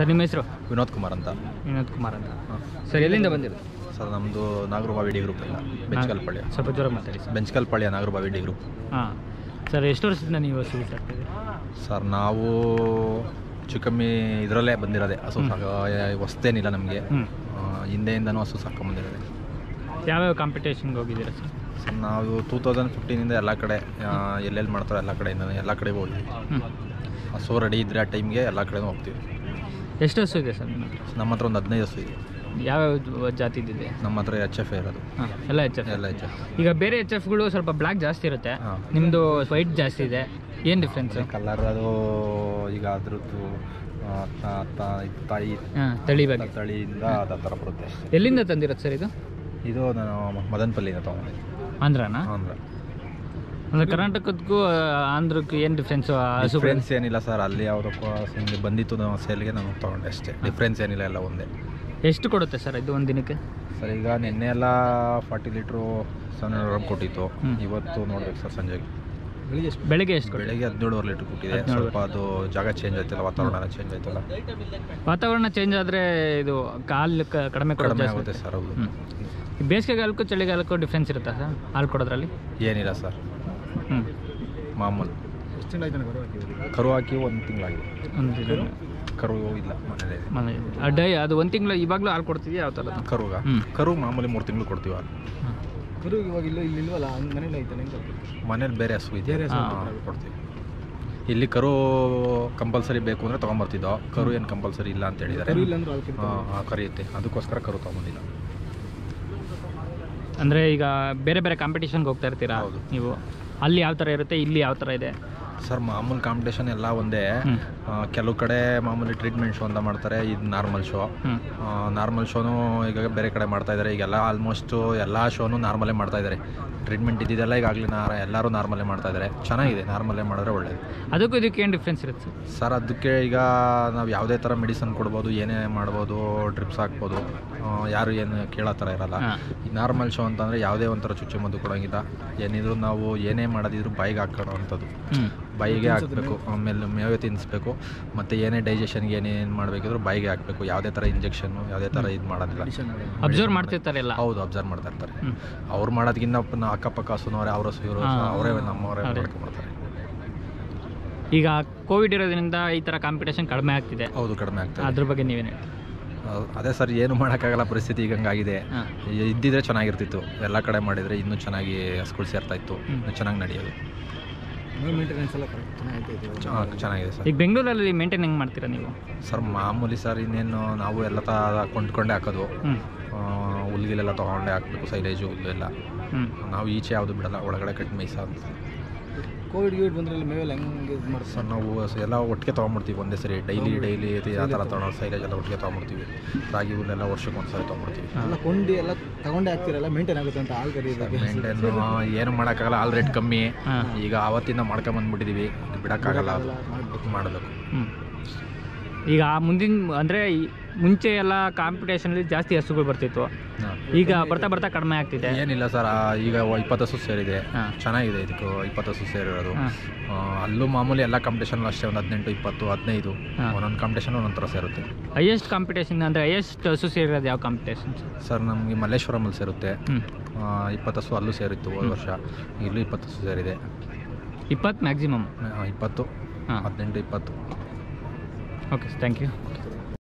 Sir ನಿಮ್ಮ ಹೆಸರು? ವಿನೋದ್ ಕುಮಾರ್ ಅಂತ. ವಿನೋದ್ ಕುಮಾರ್ ಅಂತ. ಸರ್ ಎಲ್ಲಿಂದ ಬಂದಿರೋದು? ಸರ್ ನಮ್ಮದು ನಾಗರಬಾವಿ ಡಿ ಗ್ರೂಪ್ ಇಲ್ಲ ಬೆಂಚ್ಕಲ್ಪಾಳ್ಯ ಸ್ವಲ್ಪ ಜ್ವರ ಮಾತಾಡಿ sir. Benchkalpalya Nagarbhavi D group. ಹಾಂ. ಸರ್ ಎಷ್ಟು ವರ್ಷದಿಂದ ನೀವು ಸಾಕ್ತಿದ್ದೀರಿ ಸರ್ ನಾವು ಹೆಚ್ಚು ಕಮ್ಮಿ ಇದರಲ್ಲೇ ಬಂದಿರೋದೆ. ಹಸು ಸಾಕ ಹೊಸ್ತೇನಿಲ್ಲ ನಮಗೆ. ಹಿಂದೆಯಿಂದನೂ ಹಸು ಸಾಕೊಂಬಂದಿರೋದೆ ಯಾವ್ಯಾವ ಕಾಂಪಿಟೇಷನ್ಗೆ ಹೋಗಿದ್ದೀರಾ ಸರ್? ಸರ್ ನಾವು ಟೂ ತೌಸಂಡ್ ಫಿಫ್ಟೀನಿಂದ ಎಲ್ಲ ಕಡೆ ಎಲ್ಲೆಲ್ಲಿ ಮಾಡ್ತಾರೋ ಎಲ್ಲ ಕಡೆಯಿಂದ ಎಲ್ಲ ಕಡೆಗೂ ಹೋಗ್ತೀವಿ. ಹಸು ರೆಡಿ ಇದ್ದರೆ ಆ ಟೈಮ್ಗೆ ಎಲ್ಲ ಕಡೆನೂ ಹೋಗ್ತೀವಿ. ಎಷ್ಟು ಹಸು ಇದೆ ಸರ್ ನಿಮ್ಮ ಹತ್ರ ನಮ್ಮ ಹತ್ರ ಒಂದು ಹದಿನೈದು ಹಸು ಇದೆ. ಯಾವ್ಯಾವ ಇದೆ? ನಮ್ಮ ಹತ್ರ ಎಚ್ ಎಫ್ ಇರೋದು. ಹಾಂ ಎಲ್ಲ ಎಚ್ ಎಫ್ ಎಲ್ಲ ಎಚ್ ಎಫ್ ಈಗ ಬೇರೆ ಎಚ್ ಎಫ್ಗಳು ಸ್ವಲ್ಪ ಬ್ಲ್ಯಾಕ್ ಜಾಸ್ತಿ ಇರುತ್ತೆ. ಹಾಂ. ನಿಮ್ಮದು ವೈಟ್ ಜಾಸ್ತಿ ಇದೆ. ಏನು ಡಿಫ್ರೆನ್ಸ್ ಕಲರ್ ಅದು ಈಗ ಅದ್ರದ್ದು ಆ, ತ- ತ- ತಾಯಿ ಹಾಂ ತಳಿ ಬಗ್ಗೆ. ತಳಿಯಿಂದ ಅದು ಆ ಥರ ಬರುತ್ತೆ ಎಲ್ಲಿಂದ ತಂದಿರೋದು ಸರ್ ಇದು? ಇದು ನಾನು ಮದನಪಲ್ಲಿಯಿಂದ ತೊಗೊಂಡಿದ್ದೆ. ಆಂಧ್ರನಾ? ಅಂದ್ರೆ ಅಂದರೆ ಕರ್ನಾಟಕಕ್ಕೂ ಆ, ಆಂಧ್ರಕ್ಕೂ ಏನು ಡಿಫ್ರೆನ್ಸ್ ಹಸು ಡಿಫ್ರೆನ್ಸ್ ಏನಿಲ್ಲ ಸರ್ ಅಲ್ಲಿ ಯಾವುದಕ್ಕೂ ಹಿಂಗೆ ಬಂದಿತ್ತು ನಾವು ಸೇಲ್ಗೆ ನಾನು ತೊಗೊಂಡೆ ಅಷ್ಟೇ. ಡಿಫ್ರೆನ್ಸ್ ಏನಿಲ್ಲ ಎಲ್ಲ ಒಂದೇ. ಎಷ್ಟು ಕೊಡುತ್ತೆ ಸರ್ ಇದು ಒಂದು ದಿನಕ್ಕೆ? ಸರ್ ಈಗ ನಿನ್ನೆ ಎಲ್ಲ ಫಾರ್ಟಿ ಲೀಟ್ರು ಸೆವೆನ್ ಹಂಡ್ರೆಡ್ ಕೊಟ್ಟಿತ್ತು. ಇವತ್ತು ನೋಡ್ಬೇಕು ಸರ್ ಸಂಜೆಗೆ. ಬೆಳಿಗ್ಗೆ ಎಷ್ಟು ಬೆಳಿಗ್ಗೆ ಬೆಳಗ್ಗೆ ಹದಿನೇಳುವರೆ ಲೀಟ್ರ್ ಕೊಟ್ಟಿದೆ. ಸ್ವಲ್ಪ ಅದು ಜಾಗ ಚೇಂಜ್ ಆಯ್ತಲ್ಲ ವಾತಾವರಣ ಚೇಂಜ್ ಆಯ್ತಲ್ಲ. ವಾತಾವರಣ ಚೇಂಜ್ ಆದರೆ ಇದು ಕಾಲು ಕಡಿಮೆ ಕೊಡೋದು ಕಡಿಮೆ ಆಗುತ್ತೆ ಸರ್ ಹೌದು. ಬೇಸಿಗೆಗಾಲಕ್ಕೂ ಚಳಿಗಾಲಕ್ಕೂ ಡಿಫ್ರೆನ್ಸ್ ಇರುತ್ತಾ ಸರ್ ಹಾಲು ಕೊಡೋದ್ರಲ್ಲಿ? ಏನಿಲ್ಲ ಸರ್ ಹ್ಞೂ ಮಾಮೂಲು. ಕರು ಹಾಕಿ ಒಂದು ತಿಂಗಳಾಗಿದೆ. ಒಂದು ತಿಂಗಳು? ಕರು? ಇಲ್ಲ ಮನೇಲಿ ಇದೆ. ಮನೆ ಡೈ ಅದು ಒಂದು ತಿಂಗಳು ಇವಾಗಲೂ ಹಾಲು ಕೊಡ್ತೀವಿ ಯಾವ ಥರ ಕರುಗ. ಕರು ಮಾಮೂಲಿ ಮೂರು ತಿಂಗಳು ಕೊಡ್ತೀವಿ ಹಾಲು. ಕರು ಇವಾಗ ಇಲ್ಲ ಇಲ್ಲಿ ಇಲ್ವಲ್ಲ ಹಂಗೆ ಮನೇಲಿ ಐತೆ ಮನೇಲಿ ಬೇರೆ ಹಸು ಇದೆ. ಹಸು ಕೊಡ್ತೀವಿ. ಇಲ್ಲಿ ಕರು ಕಂಪಲ್ಸರಿ ಬೇಕು ಅಂದರೆ ತೊಗೊಂಬರ್ತಿದ್ದೋ. ಕರು ಏನು ಕಂಪಲ್ಸರಿ ಇಲ್ಲ ಅಂತ ಹೇಳಿದ್ದಾರೆ. ಕರಿಯುತ್ತೆ. ಅದಕ್ಕೋಸ್ಕರ ಕರು ತೊಗೊಂಬಂದಿಲ್ಲ. ಅಂದರೆ ಈಗ ಬೇರೆ ಬೇರೆ ಕಾಂಪಿಟೇಷನ್ಗೆ ಹೋಗ್ತಾ ಇರ್ತೀರಾ ಹೌದು. ನೀವು? ಅಲ್ಲಿ ಯಾವ ಥರ ಇರುತ್ತೆ ಇಲ್ಲಿ ಯಾವ ಥರ ಇದೆ. ಸರ್ ಮಾಮೂಲಿ ಕಾಂಪಿಟೇಷನ್ ಎಲ್ಲ ಒಂದೇ. ಕೆಲವು ಕಡೆ ಮಾಮೂಲಿ ಟ್ರೀಟ್ಮೆಂಟ್ ಶೋ ಅಂತ ಮಾಡ್ತಾರೆ ಇದು ನಾರ್ಮಲ್ ಶೋ ನಾರ್ಮಲ್ ಶೋನು ಈಗ ಬೇರೆ ಕಡೆ ಮಾಡ್ತಾ ಇದ್ದಾರೆ ಈಗೆಲ್ಲ ಆಲ್ಮೋಸ್ಟು ಎಲ್ಲ ಶೋನು ನಾರ್ಮಲೇ ಮಾಡ್ತಾ ಇದ್ದಾರೆ ಟ್ರೀಟ್ಮೆಂಟ್ ಇದ್ದಿದ್ದೆಲ್ಲ ಈಗಾಗಲೇ ನಾರ ಎಲ್ಲರೂ ನಾರ್ಮಲೇ ಮಾಡ್ತಾ ಇದ್ದಾರೆ ಚೆನ್ನಾಗಿದೆ ನಾರ್ಮಲೇ ಮಾಡಿದ್ರೆ ಒಳ್ಳೇದು. ಅದಕ್ಕೂ ಇದಕ್ಕೆ ಏನು ಡಿಫ್ರೆನ್ಸ್ ಇರುತ್ತೆ ಸರ್? ಅದಕ್ಕೆ ಈಗ ನಾವು ಯಾವುದೇ ಥರ ಮೆಡಿಸನ್ ಕೊಡ್ಬೋದು ಏನೇ ಮಾಡ್ಬೋದು ಡ್ರಿಪ್ಸ್ ಹಾಕ್ಬೋದು. ಯಾರು ಏನು ಕೇಳೋ ಥರ ಇರಲ್ಲ. ಈ ನಾರ್ಮಲ್ ಶೋ ಅಂತಂದರೆ ಯಾವುದೇ ಒಂಥರ ಚುಚ್ಚುಮದ್ದು ಕೊಡೋಂಗಿಲ್ಲ. ಏನಿದ್ರು ನಾವು ಏನೇ ಮಾಡೋದಿದ್ರು ಬಾಯಿಗೆ ಹಾಕೋಣ ಅಂಥದ್ದು. ಬಾಯಿಗೆ ಹಾಕಬೇಕು ಆಮೇಲೆ ಮೇವೆ ತಿನ್ನಿಸ್ಬೇಕು ಮತ್ತು ಏನೇ ಡೈಜೆಷನ್ಗೆ ಏನೇನು ಮಾಡಬೇಕಿದ್ರು ಬಾಯಿಗೆ ಹಾಕಬೇಕು ಯಾವುದೇ ಥರ ಇಂಜೆಕ್ಷನ್ನು ಯಾವುದೇ ಥರ ಇದು ಮಾಡೋದಿಲ್ಲ. ಅಬ್ಸರ್ವ್ ಮಾಡ್ತಿರ್ತಾರೆ ಎಲ್ಲ. ಹೌದು ಅಬ್ಸರ್ವ್ ಮಾಡ್ತಾ ಇರ್ತಾರೆ. ಅವ್ರು ಮಾಡೋದಕ್ಕಿಂತ ಅಕ್ಕಪಕ್ಕ ಸುನವರೇ ಅವರ ಇವರು ಅವರೇ ನಮ್ಮವರೇ. ಮಾಡ್ಕೊಂಡ್ಬರ್ತಾರೆ ಈಗ ಕೋವಿಡ್ ಇರೋದ್ರಿಂದ ಈ ಥರ ಕಾಂಪಿಟೇಷನ್ ಕಡಿಮೆ ಆಗ್ತಿದೆ. ಹೌದು ಕಡಿಮೆ ಆಗ್ತದೆ ಅದ್ರ ಬಗ್ಗೆ ನೀವೇನು. ಅದೇ ಸರ್ ಏನು ಮಾಡೋಕ್ಕಾಗಲ್ಲ ಪರಿಸ್ಥಿತಿ ಈಗ ಹಂಗಾಗಿದೆ. ಇದ್ದಿದ್ರೆ ಚೆನ್ನಾಗಿರ್ತಿತ್ತು. ಎಲ್ಲ ಕಡೆ ಮಾಡಿದರೆ ಇನ್ನೂ ಚೆನ್ನಾಗಿ ಸ್ಕೂಲ್ ಸೇರ್ತಾ ಇತ್ತು. ಚೆನ್ನಾಗಿ ನಡೆಯೋದು. ಮೇಂಟೆನೆನ್ಸ್ ಎಲ್ಲ ಕರೆಕ್ಟ್ ಚೆನ್ನಾಗೈತೆ ಚೆನ್ನಾಗಿ ಚೆನ್ನಾಗಿದೆ ಸರ್. ಈಗ ಬೆಂಗಳೂರಲ್ಲಿ ಮೇಂಟೈನ್ ಹೆಂಗ್ ಮಾಡ್ತೀರಾ ನೀವು? ಸರ್ ಮಾಮೂಲಿ ಸರ್ ಇನ್ನೇನು ನಾವು ಎಲ್ಲ ತ ಕೊಂಡ್ಕೊಂಡೆ ಹಾಕೋದು. ಹುಲ್ಗಿಲೆಲ್ಲ ತಗೊಂಡೆ ಹಾಕ್ಬೇಕು ಸೈಲೇಜು ಹುಲ್ಲು ಎಲ್ಲ. ಹ್ಞೂ ನಾವು ಈಚೆ ಯಾವುದು ಬಿಡಲ್ಲ ಒಳಗಡೆ ಕಟ್ ಮೈಸ ಅಂತ. ಕೋವಿಡ್ ಗೀವಿಡ್ ಬಂದ್ರಲ್ಲಿ ಮೇಲೆ ಮೇವೆಲ್ಲ ಹೆಂಗೆ ಇದು ಮಾಡಿ ಸರ್ ನಾವು ಎಲ್ಲ ಒಟ್ಟಿಗೆ ತೊಗೊಂಬಿಡ್ತೀವಿ ಒಂದೇ ಸರಿ ಡೈಲಿ ಡೈಲಿ ಆ ಥರ ತೊಗೊಳೋ ಸೈಲೇಜ್ ಎಲ್ಲ ಒಟ್ಟಿಗೆ ತೊಗೊಂಬಿಡ್ತೀವಿ. ರಾಗಿ ಹುಲ್ಲೆಲ್ಲ ವರ್ಷಕ್ಕೆ ಒಂದು ಸರಿ ತೊಗೊಂಬಿಡ್ತೀವಿ ಎಲ್ಲ ಕೊಂಡಿ ಎಲ್ಲ ತೊಗೊಂಡೇ ಹಾಕ್ತಿರಲ್ಲ ಮೇಂಟೈನ್ ಆಗುತ್ತೆ ಅಂತ ಆಲ್ ಕರಿ ಮೇಂಟೈನು ಏನು ಮಾಡೋಕ್ಕಾಗಲ್ಲ ಆಲ್ ರೇಟ್ ಕಮ್ಮಿ. ಈಗ ಆವತ್ತಿಂದ ಮಾಡ್ಕೊಂಬಂದ್ಬಿಟ್ಟಿದ್ದೀವಿ ಬಿಡೋಕ್ಕಾಗಲ್ಲ. ಮಾಡಬೇಕು ಹ್ಞೂ ಈಗ ಆ ಮುಂದಿನ ಅಂದರೆ ಮುಂಚೆ ಎಲ್ಲ ಕಾಂಪಿಟೇಷನಲ್ಲಿ ಜಾಸ್ತಿ ಹಸುಗಳು ಬರ್ತಿತ್ತು. ಈಗ ಬರ್ತಾ ಬರ್ತಾ ಕಡಿಮೆ ಆಗ್ತಿದೆ. ಏನಿಲ್ಲ ಸರ್ ಆ, ಈಗ ಇಪ್ಪತ್ತು ಹಸು ಸೇರಿದೆ. ಹಾಂ. ಚೆನ್ನಾಗಿದೆ ಇದಕ್ಕೆ ಇಪ್ಪತ್ತು ಹಸು ಸೇರಿರೋದು. ಹಾಂ. ಆ, ಅಲ್ಲೂ ಮಾಮೂಲಿ ಎಲ್ಲ ಕಾಂಪಿಟೇಷನ್ ಅಷ್ಟೇ ಒಂದು ಹದಿನೆಂಟು ಇಪ್ಪತ್ತು ಹದಿನೈದು ಹಾಂ. ಒಂದೊಂದು ಕಾಂಪಿಟೇಷನ್ ಒಂದೊಂದು ಥರ ಸೇರುತ್ತೆ. ಹೈಯೆಸ್ಟ್ ಕಾಂಪಿಟೇಷನ್ ಅಂದರೆ ಹೈಯೆಸ್ಟ್ ಹಸು ಸೇರಿರೋದು ಯಾವ ಕಾಂಪಿಟೇಷನ್ ಸರ್ ನಮಗೆ ಮಲ್ಲೇಶ್ವರಮಲ್ಲಿ ಸೇರುತ್ತೆ. ಹ್ಞೂ ಆ, ಇಪ್ಪತ್ತು ಹಸು ಅಲ್ಲೂ ಸೇರಿತ್ತು ಹೋದ ವರ್ಷ. ಇಲ್ಲೂ ಇಪ್ಪತ್ತು ಹಸು ಸೇರಿದೆ. ಇಪ್ಪತ್ತು ಮ್ಯಾಕ್ಸಿಮಮ್ ಆ, ಇಪ್ಪತ್ತು ಹಾಂ. ಹದಿನೆಂಟು ಇಪ್ಪತ್ತು. okay thank you.